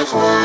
Bye.